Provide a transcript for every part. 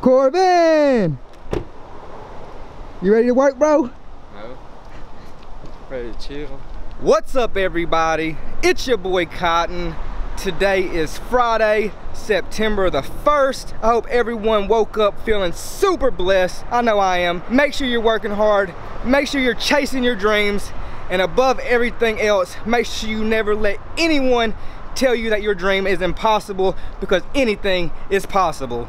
Corbin! You ready to work, bro? No. Ready to chill. What's up, everybody? It's your boy Cotton. Today is Friday, September the 1st. I hope everyone woke up feeling super blessed. I know I am. Make sure you're working hard. Make sure you're chasing your dreams. And above everything else, make sure you never let anyone tell you that your dream is impossible because anything is possible.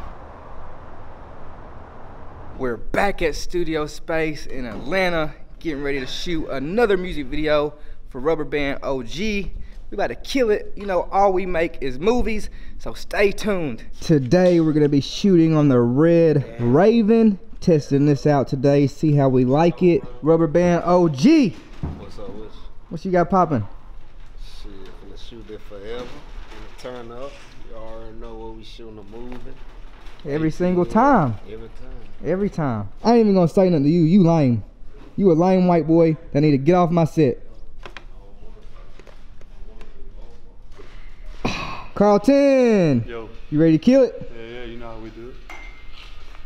We're back at Studio Space in Atlanta, getting ready to shoot another music video for Rubber Band OG. We about to kill it. You know, all we make is movies, so stay tuned. Today we're gonna be shooting on the Red Raven, testing this out today, see how we like it. Rubber Band OG. What's up with you? What you got popping? Shit, finna shoot it forever. Finna turn up. You already know what we shooting a movie. Every single time. Every time. Every time. I ain't even gonna say nothing to you. You lame. You a lame white boy that need to get off my set. Karltin, Yo, you ready to kill it? yeah, yeah, you know how we do it.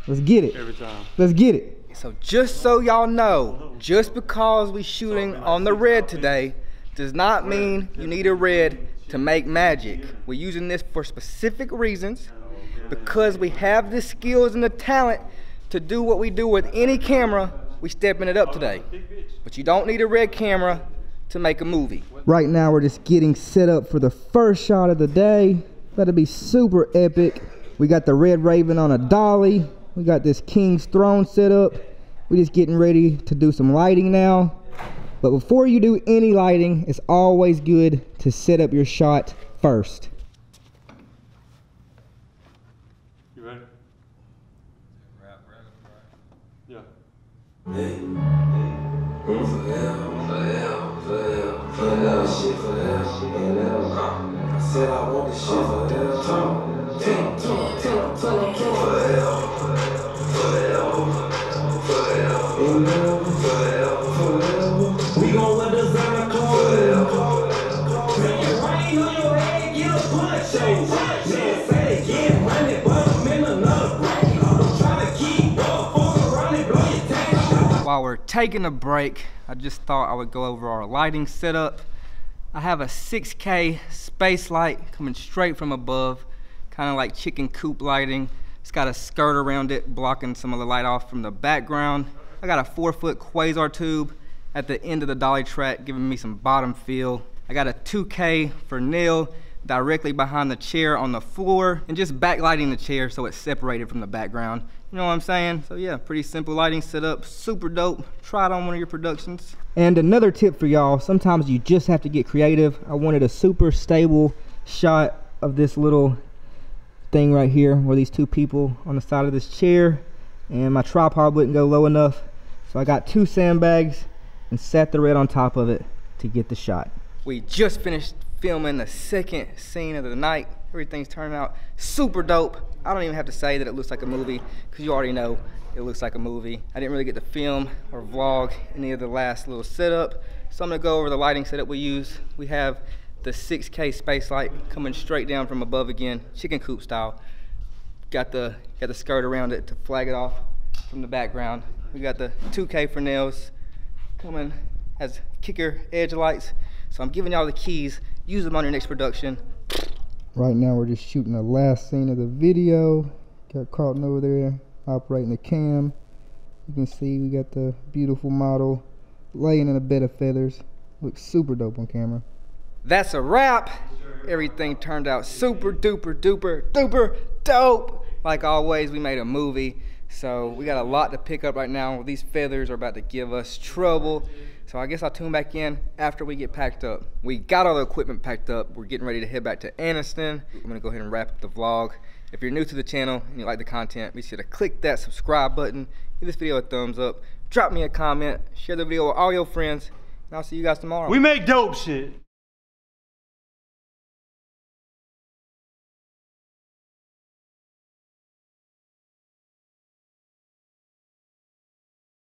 Let's get it. Every time. Let's get it. So just so y'all know, just because we shooting on the red today does not mean you need a red to make magic. We're using this for specific reasons because we have the skills and the talent to do what we do with any camera, we stepping it up today. But you don't need a red camera to make a movie. Right now we're just getting set up for the first shot of the day. That'll be super epic. We got the Red Raven on a dolly. We got this King's Throne set up. We're just getting ready to do some lighting now. But before you do any lighting, it's always good to set up your shot first. You ready? Yeah. Said I want this shit forever. Tell 'em, tell 'em, tell 'em, tell 'em, tell 'em, tell 'em. Forever, While we're taking a break, I just thought I would go over our lighting setup. I have a 6K space light coming straight from above, kind of like chicken coop lighting. It's got a skirt around it, blocking some of the light off from the background. I got a four foot quasar tube at the end of the dolly track, giving me some bottom feel. I got a 2K Fresnel directly behind the chair on the floor and just backlighting the chair so it's separated from the background. You know what I'm saying? So yeah, pretty simple lighting setup, super dope. Try it on one of your productions. And another tip for y'all, sometimes you just have to get creative. I wanted a super stable shot of this little thing right here where these two people on the side of this chair and my tripod wouldn't go low enough. So I got two sandbags and sat the red on top of it to get the shot. We just finished filming the second scene of the night. Everything's turning out super dope. I don't even have to say that it looks like a movie because you already know it looks like a movie. I didn't really get to film or vlog any of the last little setup. So I'm gonna go over the lighting setup we use. We have the 6K space light coming straight down from above again, chicken coop style. Got the, got the skirt around it to flag it off from the background. We got the 2K Fresnels coming as kicker edge lights. So I'm giving y'all the keys. Use them on your next production. Right now we're just shooting the last scene of the video. Got Karltin over there operating the cam. You can see we got the beautiful model laying in a bed of feathers. Looks super dope on camera. That's a wrap. Everything turned out super duper duper duper dope. Like always, we made a movie. So we got a lot to pick up right now. These feathers are about to give us trouble. So I guess I'll tune back in after we get packed up. We got all the equipment packed up. We're getting ready to head back to Anniston. I'm gonna go ahead and wrap up the vlog. If you're new to the channel and you like the content, be sure to click that subscribe button, give this video a thumbs up, drop me a comment, share the video with all your friends, and I'll see you guys tomorrow. We make dope shit.